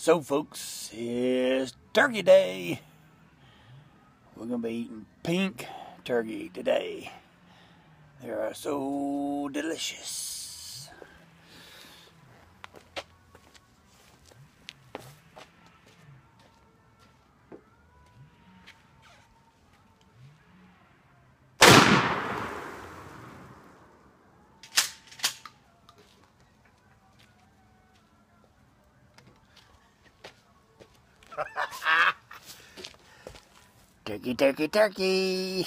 So, folks, it's Turkey Day. We're going to be eating pink turkey today. They are so delicious. turkey, turkey, turkey.